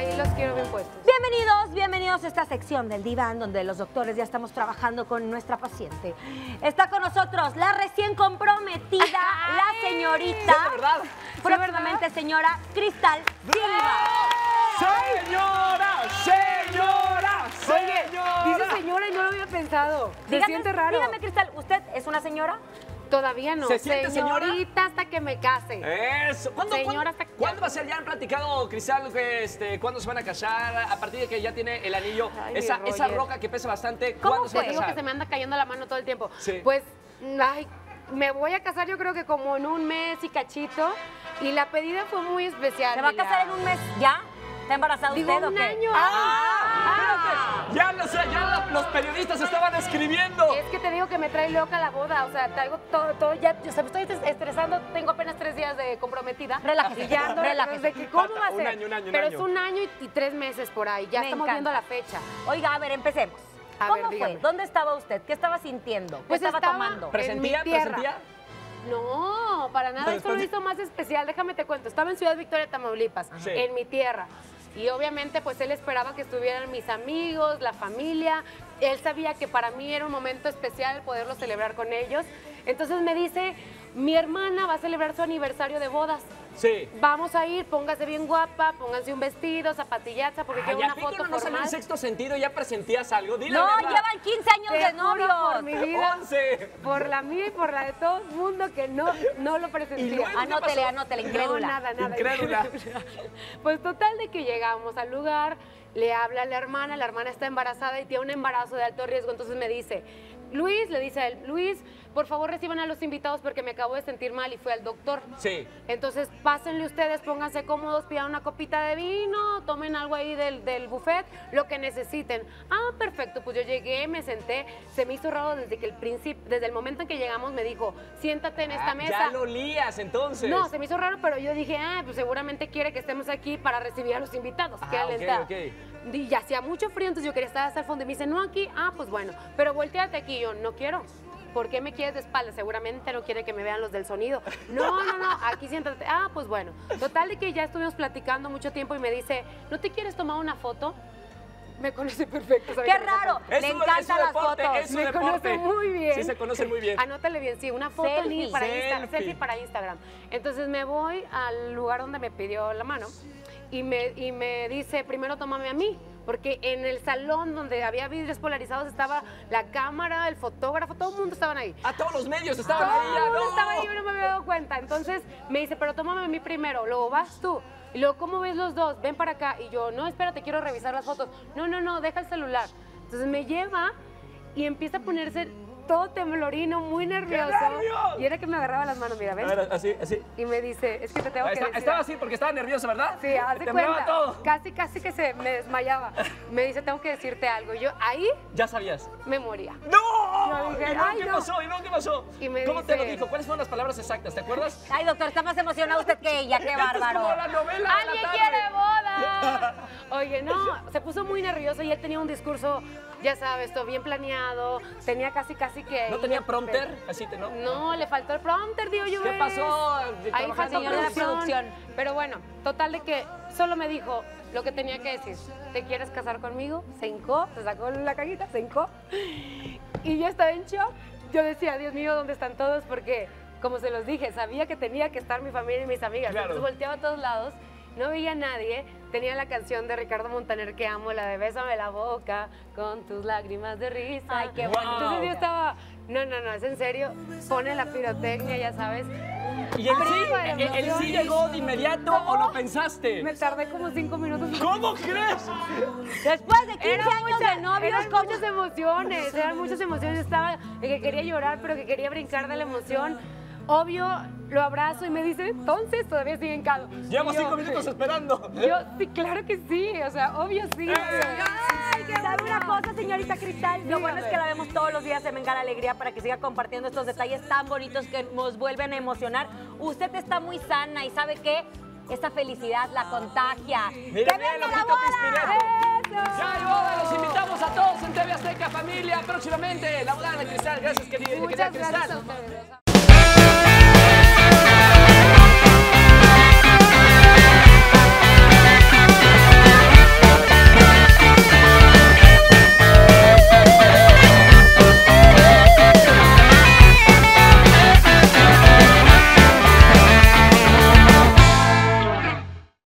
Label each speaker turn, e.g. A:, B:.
A: ahí los quiero bien puestos.
B: Bienvenidos, bienvenidos a esta sección del diván donde los doctores ya estamos trabajando con nuestra paciente. Está con nosotros la recién comprometida, la señorita,
C: Sí, ¿verdad?
B: próximamente señora Cristal Silva.
C: ¡Señora! ¡Señora!
A: Oye,
C: ¡Señora!
A: dice señora y no lo había pensado. Se
B: Dígame-
A: siente raro.
B: Dígame, Cristal, ¿usted es una señora?
A: Todavía no.
C: ¿Se siente señora?
A: Señorita hasta que me case.
C: Eso. ¿Cuándo,
A: Señora,
C: cuándo-
A: hasta que-
C: ¿cuándo va a ser? ¿Ya han platicado, Cristal, que, este, cuándo se van a casar? A partir de que ya tiene el anillo,
A: Ay,
C: esa, esa roca que pesa bastante,
B: ¿Cómo
C: ¿cuándo se va a
A: Te digo
C: casar?
A: que se me anda cayendo la mano todo el tiempo.
C: Sí.
A: Pues, ay, me voy a casar yo creo que como en un mes y cachito. Y la pedida fue muy especial.
B: ¿Se va a casar en un mes ya? ¿Está embarazada usted o
A: un
B: qué?
A: año.
B: ¡Ah!
C: Ya, los, ya los periodistas estaban escribiendo.
A: Es que te digo que me trae loca la boda, o sea, traigo todo, todo ya, o sea, me estoy estres- estresando, tengo apenas tres días de comprometida.
B: Relájese,
A: Y ya ando
B: relájese.
A: de que cómo va a
C: un
A: ser.
C: año, un año, un
A: Pero
C: año.
A: es un año y, y tres meses por ahí, ya
B: Me
A: estamos
B: encanta.
A: viendo la fecha.
B: Oiga, a ver, empecemos.
A: A
B: ¿Cómo
A: ver,
B: fue?
A: dígame.
B: ¿Dónde estaba usted? ¿Qué estaba sintiendo? ¿Qué
A: Pues
B: estaba,
A: estaba-
B: tomando?
A: Pre-
C: ¿Presentía? ¿Presentía?
A: No, para nada, esto lo hizo más especial, déjame te cuento. Estaba en Ciudad Victoria, Tamaulipas,
C: Sí.
A: en mi tierra. Y obviamente pues él esperaba que estuvieran mis amigos, la familia. Él sabía que para mí era un momento especial poderlo celebrar con ellos. Entonces me dice, mi hermana va a celebrar su aniversario de bodas.
C: Sí.
A: Vamos a ir, póngase bien guapa, póngáse un vestido, zapatillaza, porque quiero
C: ¿a
A: una foto
C: no
A: formal.
C: en sexto sentido? ¿Ya presentías algo? Dile
B: No,
C: la
B: llevan 15 años
A: Te
B: de
A: juro
B: novios.
A: por mi vida,
C: 11.
A: por la mía y por la de todo el mundo que no, no lo.
C: ¿qué
B: Anótele, anótele,
A: No,
B: incrédula.
A: nada, nada.
C: Incrédula.
A: Pues total de que llegamos al lugar, le habla a la hermana, la hermana está embarazada y tiene un embarazo de alto riesgo, entonces me dice, Luis, le dice a él, Luis, por favor reciban a los invitados porque me acabo de sentir mal y fue al doctor.
C: Sí.
A: Entonces, pásenle ustedes, pónganse cómodos, pidan una copita de vino, tomen algo ahí del, del buffet, lo que necesiten. Ah, perfecto, pues yo llegué, me senté, se me hizo raro desde que el principio, desde el momento en que llegamos me dijo, siéntate en esta
C: Ah,
A: mesa.
C: Ya lo lías, entonces.
A: No, se me hizo raro, pero yo dije, ah, pues seguramente quiere que estemos aquí para recibir a los invitados. Qué
C: Ah, ok,
A: alentada.
C: ok.
A: Y hacía mucho frío, entonces yo quería estar hasta el fondo. Y me dice, no aquí, ah, pues bueno, pero volteate aquí. Yo, no quiero. ¿Por qué me quieres de espalda? Seguramente no quiere que me vean los del sonido. No, no, no, aquí siéntate. Ah, pues bueno. Total de que ya estuvimos platicando mucho tiempo y me dice, ¿no te quieres tomar una foto? Me conoce perfecto.
B: ¡Qué
A: que me encanta.
B: raro! Le encantan las
C: deporte,
B: fotos.
A: Me
C: deporte.
A: conoce muy bien.
C: Sí, se conocen muy bien.
A: Anótale bien, sí, una foto
B: Selfie.
A: ni para Instagram,
C: Selfie.
A: selfie para Instagram. Entonces me voy al lugar donde me pidió la mano y me, y me dice, primero tómame a mí. Porque en el salón donde había vidrios polarizados estaba la cámara, el fotógrafo, todo el mundo estaban ahí.
C: A todos los medios estaban
A: Todo
C: ahí.
A: el
C: ya,
A: mundo
C: no.
A: estaba ahí, yo no me había dado cuenta. Entonces me dice, pero tómame a mí primero, luego vas tú. Y luego, ¿cómo ves los dos? Ven para acá. Y yo, no, espérate, quiero revisar las fotos. No, no, no, deja el celular. Entonces me lleva y empieza a ponerse todo temblorino, muy nervioso.
C: nervios!
A: Y era que me agarraba las manos, mira,
C: A
A: ¿ves?
C: ver, así, así.
A: Y me dice, es que te tengo
C: Ah,
A: que
C: está-
A: decir.
C: estaba así porque estaba nervioso, ¿verdad?
A: Sí,
C: Temblaba
A: cuenta.
C: todo.
A: Casi, casi que se me desmayaba. Me dice, tengo que decirte algo. Y yo ahí
C: Ya sabías.
A: me moría.
C: ¡No!
A: Yo dije,
C: ¿Y luego
A: "Ay,
C: qué
A: no".
C: pasó? ¿Y luego qué pasó?
A: Y me
C: ¿Cómo te lo dijo? ¿Cuáles fueron las palabras exactas? ¿Te acuerdas?
B: Ay, doctor, está más emocionado usted que ella. ¡Qué
C: es
B: bárbaro!
C: como la novela de la
A: ¡Alguien quiere boda! Oye, no, se puso muy nervioso y él tenía un discurso, ya sabes, todo bien planeado. Tenía casi, casi que.
C: ¿No tenía prompter? Así te, ¿no?
A: No, le faltó el prompter, digo yo.
C: ¿Qué pasó?
A: Ahí faltó
B: señor de la producción.
A: Pero bueno, total de que solo me dijo lo que tenía que decir. ¿Te quieres casar conmigo? Se hincó, se sacó la cajita, se hincó. Y yo estaba en shock. Yo decía, Dios mío, ¿dónde están todos? Porque, como se los dije, sabía que tenía que estar mi familia y mis amigas.
C: Claro.
A: Entonces volteaba a todos lados, no veía a nadie. Tenía la canción de Ricardo Montaner que amo, la de Bésame la boca con tus lágrimas de risa.
B: Ay, qué
C: bonito.
A: Entonces yo estaba, no, no, no, es en serio. Pone la pirotecnia, ya sabes.
C: ¿Y el sí, el, el
A: emoción.
C: sí llegó de inmediato o lo pensaste?
A: Me tardé como cinco minutos.
C: ¿Cómo crees?
B: Después de 15
A: Eran
B: años
A: muchas-
B: de novios,
A: eran
B: ¿cómo?
A: muchas emociones, eran muchas emociones. Estaba que quería llorar, pero que quería brincar de la emoción. Obvio, lo abrazo y me dice, entonces todavía sigue hincado.
C: Llevamos cinco minutos esperando.
A: Yo, sí, claro que sí, o sea, obvio sí.
B: Ay, que sabe una cosa, señorita Cristal. Lo bueno es que la vemos todos los días en Venga la Alegría para que siga compartiendo estos detalles tan bonitos que nos vuelven a emocionar. Usted está muy sana y ¿sabe qué? Esta felicidad la contagia.
C: Mira,
B: ¡Que venga la boda!
C: Ya hay boda, los invitamos a todos en TV Azteca Familia próximamente. La boda de Cristal, gracias querida, querida
A: Muchas
C: Cristal.
A: gracias a ustedes.